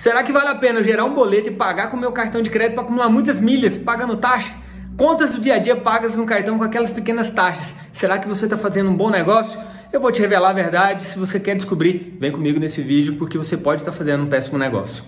Será que vale a pena gerar um boleto e pagar com meu cartão de crédito para acumular muitas milhas, pagando taxa? Contas do dia a dia pagas no cartão com aquelas pequenas taxas. Será que você está fazendo um bom negócio? Eu vou te revelar a verdade. Se você quer descobrir, vem comigo nesse vídeo porque você pode estar tá fazendo um péssimo negócio.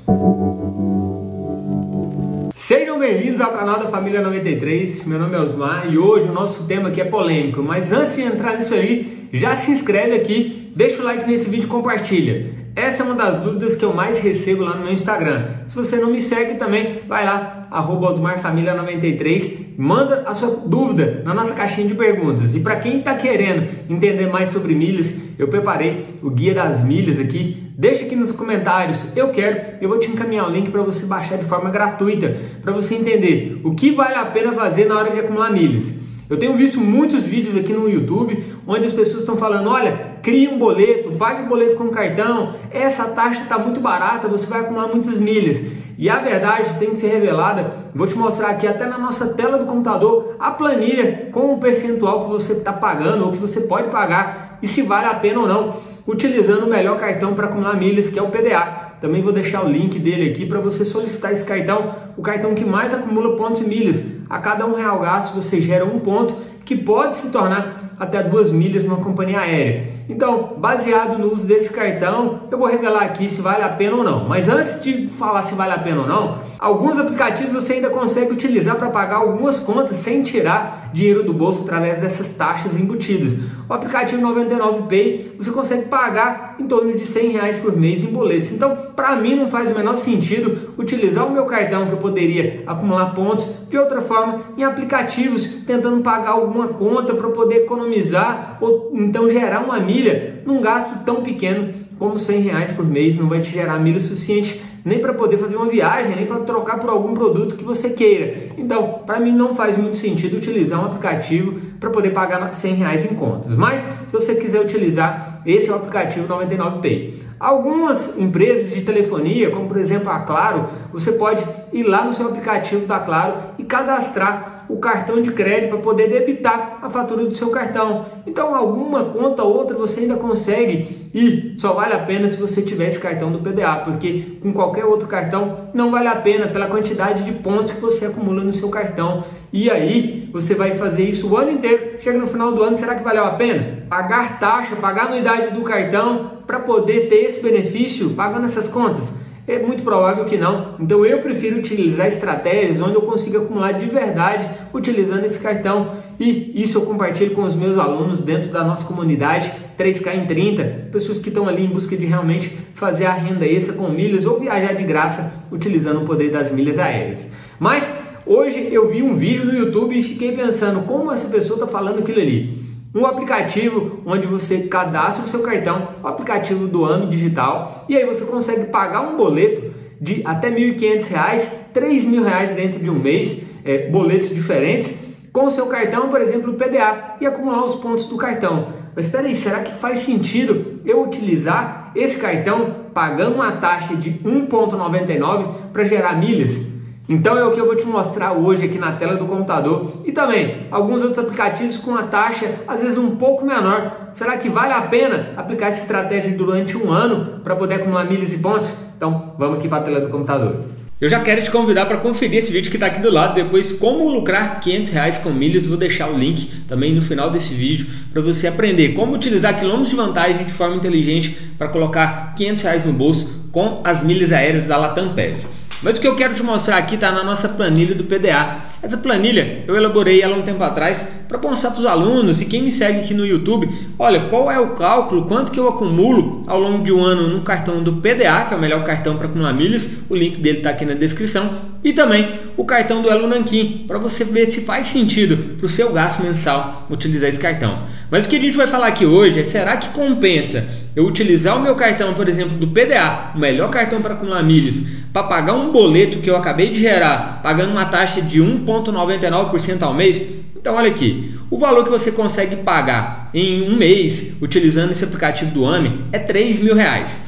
Sejam bem-vindos ao canal da Família 93. Meu nome é Osmar e hoje o nosso tema aqui é polêmico. Mas antes de entrar nisso aí, já se inscreve aqui, deixa o like nesse vídeo e compartilha. Essa é uma das dúvidas que eu mais recebo lá no meu Instagram. Se você não me segue também, vai lá, OsmarFamília93, manda a sua dúvida na nossa caixinha de perguntas. E para quem está querendo entender mais sobre milhas, eu preparei o Guia das Milhas aqui. Deixa aqui nos comentários, eu quero, eu vou te encaminhar o link para você baixar de forma gratuita, para você entender o que vale a pena fazer na hora de acumular milhas. Eu tenho visto muitos vídeos aqui no YouTube onde as pessoas estão falando: olha, crie um boleto, pague o boleto com cartão, essa taxa está muito barata, você vai acumular muitas milhas. E a verdade tem que ser revelada. Vou te mostrar aqui até na nossa tela do computador a planilha com o percentual que você está pagando ou que você pode pagar e se vale a pena ou não, utilizando o melhor cartão para acumular milhas, que é o PDA. Também vou deixar o link dele aqui para você solicitar esse cartão, o cartão que mais acumula pontos e milhas. A cada um real gasto você gera um ponto que pode se tornar até duas milhas numa companhia aérea. Então, baseado no uso desse cartão, eu vou revelar aqui se vale a pena ou não. Mas antes de falar se vale a pena ou não, alguns aplicativos você ainda consegue utilizar para pagar algumas contas sem tirar dinheiro do bolso através dessas taxas embutidas. O aplicativo 99 Pay você consegue pagar em torno de 100 reais por mês em boletos. Então, para mim não faz o menor sentido utilizar o meu cartão que eu poderia acumular pontos de outra forma em aplicativos tentando pagar alguma conta para poder economizar ou então gerar uma milha num gasto tão pequeno como 100 reais por mês não vai te gerar milha suficiente nem para poder fazer uma viagem, nem para trocar por algum produto que você queira. Então, para mim não faz muito sentido utilizar um aplicativo para poder pagar 100 reais em contas. Mas, se você quiser utilizar, esse é o aplicativo 99Pay. Algumas empresas de telefonia, como por exemplo a Claro, você pode ir lá no seu aplicativo da Claro e cadastrar o cartão de crédito para poder debitar a fatura do seu cartão. Então, alguma conta ou outra você ainda consegue e só vale a pena se você tiver esse cartão do PDA, porque com qualquer outro cartão não vale a pena pela quantidade de pontos que você acumula no seu cartão. E aí, você vai fazer isso o ano inteiro. Chega no final do ano, será que valeu a pena? Pagar taxa, pagar anuidade do cartão para poder ter esse benefício pagando essas contas? É muito provável que não. Então eu prefiro utilizar estratégias onde eu consiga acumular de verdade utilizando esse cartão. E isso eu compartilho com os meus alunos dentro da nossa comunidade 3K em 30, pessoas que estão ali em busca de realmente fazer a renda extra com milhas ou viajar de graça utilizando o poder das milhas aéreas. Mas hoje eu vi um vídeo no YouTube e fiquei pensando como essa pessoa está falando aquilo ali um aplicativo onde você cadastra o seu cartão, o aplicativo do AME Digital, e aí você consegue pagar um boleto de até R$ 1.500, R$ reais dentro de um mês, é, boletos diferentes, com o seu cartão, por exemplo, o PDA, e acumular os pontos do cartão. Mas espera aí, será que faz sentido eu utilizar esse cartão pagando uma taxa de 1,99 para gerar milhas? Então é o que eu vou te mostrar hoje aqui na tela do computador e também alguns outros aplicativos com a taxa às vezes um pouco menor. Será que vale a pena aplicar essa estratégia durante um ano para poder acumular milhas e pontos? Então vamos aqui para a tela do computador. Eu já quero te convidar para conferir esse vídeo que está aqui do lado, depois como lucrar 500 reais com milhas, vou deixar o link também no final desse vídeo para você aprender como utilizar quilômetros de vantagem de forma inteligente para colocar 500 reais no bolso com as milhas aéreas da Latam PES. Mas o que eu quero te mostrar aqui está na nossa planilha do PDA. Essa planilha eu elaborei ela um tempo atrás para mostrar para os alunos e quem me segue aqui no YouTube, olha qual é o cálculo, quanto que eu acumulo ao longo de um ano no cartão do PDA, que é o melhor cartão para acumular milhas, o link dele está aqui na descrição, e também o cartão do Elo Nanquim, para você ver se faz sentido para o seu gasto mensal utilizar esse cartão. Mas o que a gente vai falar aqui hoje é, será que compensa eu utilizar o meu cartão, por exemplo, do PDA, o melhor cartão para acumular milhas, para pagar um boleto que eu acabei de gerar, pagando uma taxa de 1,99% ao mês? Então, olha aqui, o valor que você consegue pagar em um mês utilizando esse aplicativo do AME é 3 mil reais.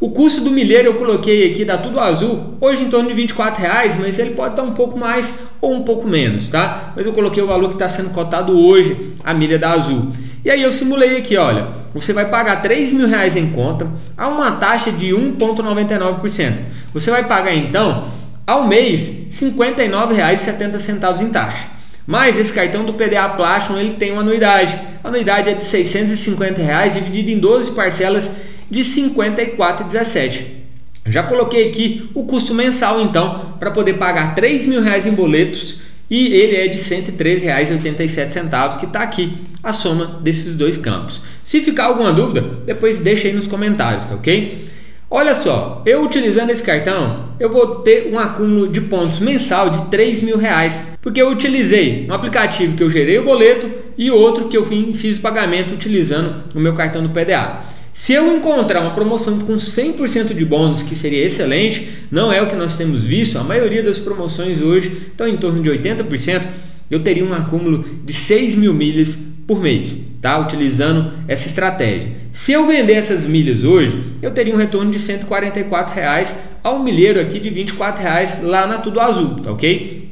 O custo do milheiro eu coloquei aqui da Tudo Azul, hoje em torno de 24 reais, mas ele pode estar um pouco mais ou um pouco menos, tá? Mas eu coloquei o valor que está sendo cotado hoje, a milha da Azul. E aí eu simulei aqui, olha, você vai pagar 3 mil reais em conta a uma taxa de 1,99%. Você vai pagar então ao mês R$ 59,70 em taxa. Mas esse cartão do PDA Platinum ele tem uma anuidade. A anuidade é de 650 reais, dividido em 12 parcelas de R$ 54,17. Já coloquei aqui o custo mensal então para poder pagar 3 mil reais em boletos e ele é de R$ 113,87 que está aqui a soma desses dois campos. Se ficar alguma dúvida, depois deixa aí nos comentários, tá ok? Olha só, eu utilizando esse cartão, eu vou ter um acúmulo de pontos mensal de 3 mil reais, porque eu utilizei um aplicativo que eu gerei o boleto e outro que eu fiz o pagamento utilizando o meu cartão do PDA. Se eu encontrar uma promoção com 100% de bônus, que seria excelente, não é o que nós temos visto, a maioria das promoções hoje estão em torno de 80%, eu teria um acúmulo de 6 mil milhas por mês, tá? utilizando essa estratégia. Se eu vender essas milhas hoje, eu teria um retorno de 144 reais ao milheiro aqui de 24 reais lá na Tudo Azul, tá ok?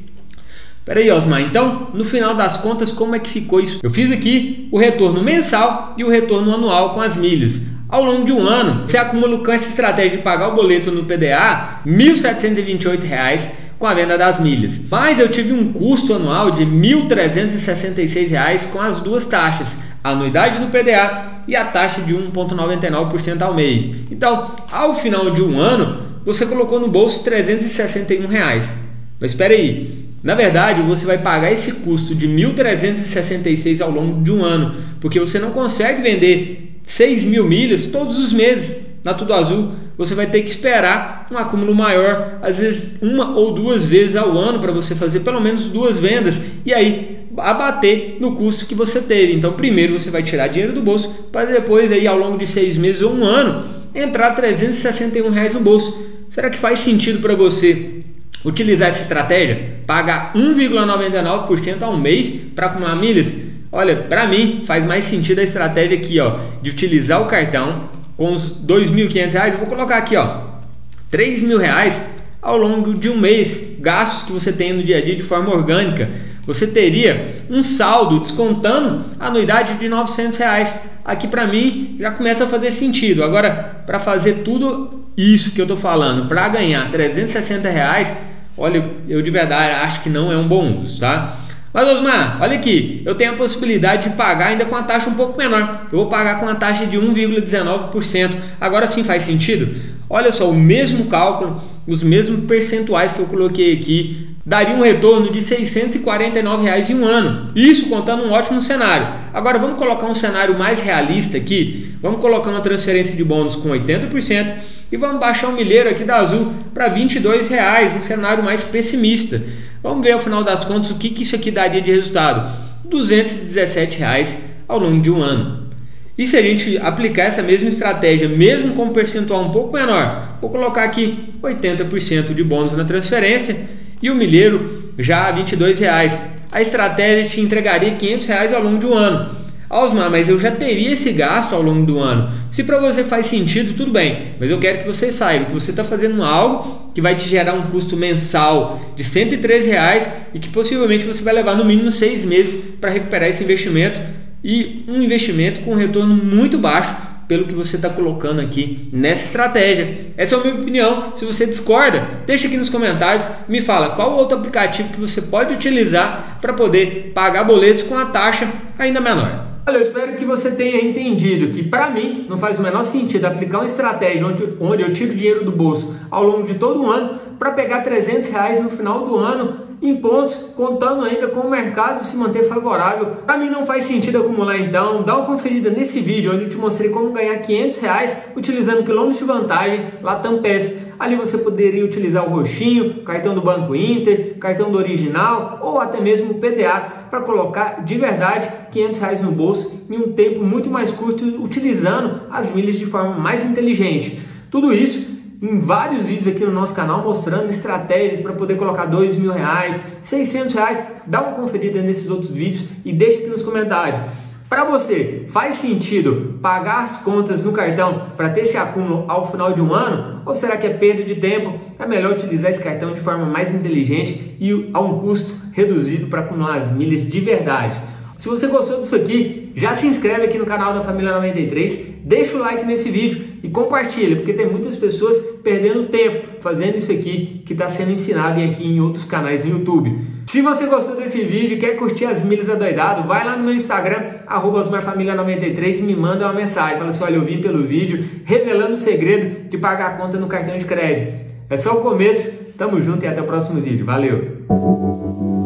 Pera aí, Osmar, então no final das contas como é que ficou isso? Eu fiz aqui o retorno mensal e o retorno anual com as milhas. Ao longo de um ano, você acumula com essa estratégia de pagar o boleto no PDA R$ 1.728 com a venda das milhas. Mas eu tive um custo anual de R$ 1.366 com as duas taxas, a anuidade do PDA e a taxa de 1,99% ao mês. Então, ao final de um ano, você colocou no bolso 361 reais. Mas espera aí, na verdade, você vai pagar esse custo de 1.366 ao longo de um ano, porque você não consegue vender 6 mil milhas todos os meses na Tudo Azul. Você vai ter que esperar um acúmulo maior, às vezes uma ou duas vezes ao ano, para você fazer pelo menos duas vendas. E aí abater no custo que você teve. Então, primeiro você vai tirar dinheiro do bolso para depois, aí, ao longo de seis meses ou um ano, entrar 361 reais no bolso. Será que faz sentido para você utilizar essa estratégia? Pagar 1,99% ao mês para acumular milhas? Olha, para mim faz mais sentido a estratégia aqui, ó, de utilizar o cartão com os 2.500 reais. Eu vou colocar aqui, ó, 3.000 reais ao longo de um mês, gastos que você tem no dia a dia de forma orgânica você teria um saldo descontando a anuidade de 900 reais. Aqui para mim já começa a fazer sentido. Agora, para fazer tudo isso que eu estou falando, para ganhar 360 reais, olha, eu de verdade acho que não é um bom uso, tá? Mas Osmar, olha aqui, eu tenho a possibilidade de pagar ainda com a taxa um pouco menor. Eu vou pagar com a taxa de 1,19%. Agora sim faz sentido? Olha só, o mesmo cálculo, os mesmos percentuais que eu coloquei aqui daria um retorno de 649 reais em um ano. Isso contando um ótimo cenário. Agora vamos colocar um cenário mais realista aqui. Vamos colocar uma transferência de bônus com 80% e vamos baixar o milheiro aqui da Azul para 22 reais, um cenário mais pessimista. Vamos ver ao final das contas o que, que isso aqui daria de resultado. 217 reais ao longo de um ano. E se a gente aplicar essa mesma estratégia, mesmo com um percentual um pouco menor, vou colocar aqui 80% de bônus na transferência e o milheiro já a 22 reais. A estratégia te entregaria 500 reais ao longo de um ano. Osmar, mas eu já teria esse gasto ao longo do ano. Se para você faz sentido, tudo bem, mas eu quero que você saiba que você está fazendo algo que vai te gerar um custo mensal de 113 reais e que possivelmente você vai levar no mínimo seis meses para recuperar esse investimento e um investimento com retorno muito baixo pelo que você está colocando aqui nessa estratégia. Essa é a minha opinião. Se você discorda, deixa aqui nos comentários, me fala qual outro aplicativo que você pode utilizar para poder pagar boletos com a taxa ainda menor. Olha, eu espero que você tenha entendido que para mim não faz o menor sentido aplicar uma estratégia onde, onde eu tiro dinheiro do bolso ao longo de todo o ano para pegar 300 reais no final do ano em pontos, contando ainda com o mercado se manter favorável. Para mim não faz sentido acumular então, dá uma conferida nesse vídeo onde eu te mostrei como ganhar 500 reais utilizando quilômetros de vantagem Latam PES. Ali você poderia utilizar o roxinho, cartão do Banco Inter, cartão do original ou até mesmo o PDA para colocar de verdade 500 reais no bolso em um tempo muito mais curto utilizando as milhas de forma mais inteligente. Tudo isso em vários vídeos aqui no nosso canal mostrando estratégias para poder colocar dois mil reais, 600 reais. Dá uma conferida nesses outros vídeos e deixa aqui nos comentários. Para você, faz sentido pagar as contas no cartão para ter esse acúmulo ao final de um ano? Ou será que é perda de tempo? É melhor utilizar esse cartão de forma mais inteligente e a um custo reduzido para acumular as milhas de verdade. Se você gostou disso aqui, já se inscreve aqui no canal da Família 93, deixa o like nesse vídeo e compartilha, porque tem muitas pessoas perdendo tempo fazendo isso aqui que está sendo ensinado aqui em outros canais no YouTube. Se você gostou desse vídeo quer curtir as milhas adoidado, vai lá no meu Instagram, osmarfamilia93 e me manda uma mensagem. Fala assim, olha, eu vim pelo vídeo revelando o segredo de pagar a conta no cartão de crédito. É só o começo, tamo junto e até o próximo vídeo. Valeu!